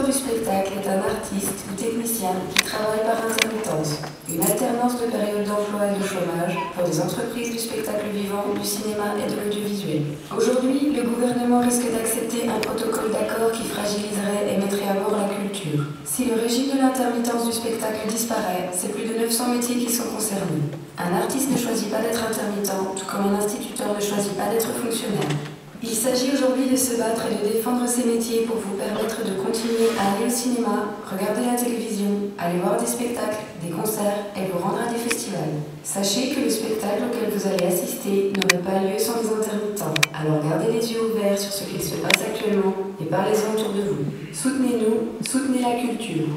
ou techniciens qui travaillent par intermittence, une alternance de période d'emploi et de chômage pour des entreprises du spectacle vivant, du cinéma et de l'audiovisuel. Aujourd'hui, le gouvernement risque d'accepter un protocole d'accord qui fragiliserait et mettrait à mort la culture. Si le régime de l'intermittence du spectacle disparaît, c'est plus de 900 métiers qui sont concernés. Un artiste ne choisit pas d'être intermittent, tout comme un instituteur ne choisit pas d'être fonctionnaire. Il s'agit aujourd'hui de se battre et de défendre ces métiers pour vous permettre continuer à aller au cinéma, regarder la télévision, aller voir des spectacles, des concerts et vous rendre à des festivals. Sachez que le spectacle auquel vous allez assister n'aurait pas lieu sans les intermittents. Alors gardez les yeux ouverts sur ce qu'il se passe actuellement et parlez-en autour de vous. Soutenez-nous, soutenez la culture.